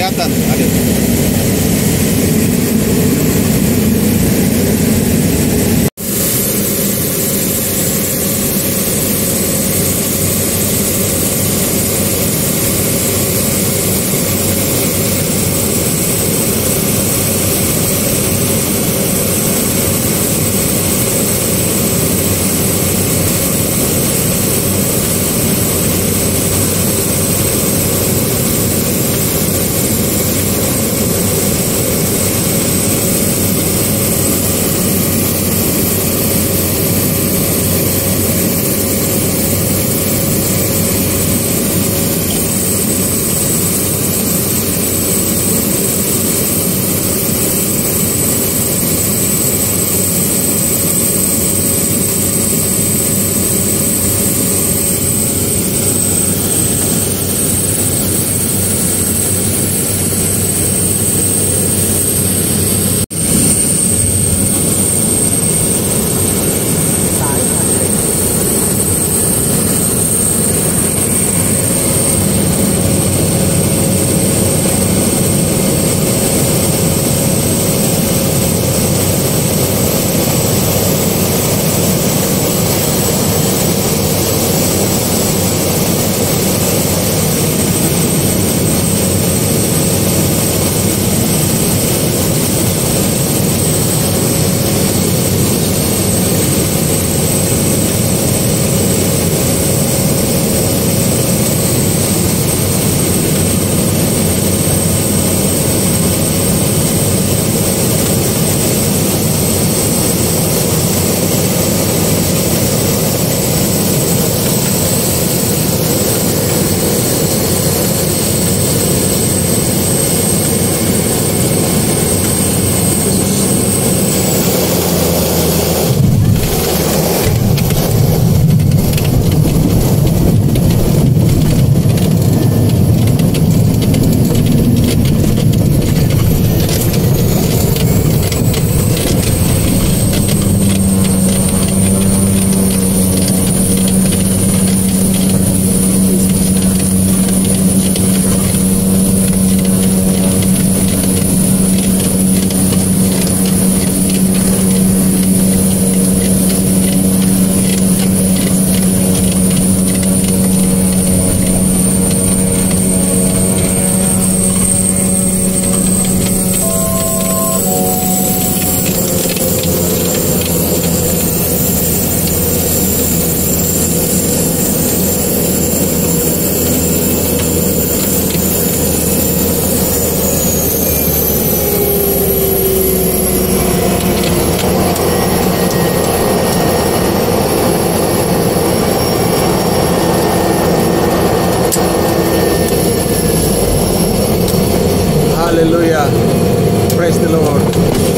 kelihatan ada Hallelujah. Praise the Lord.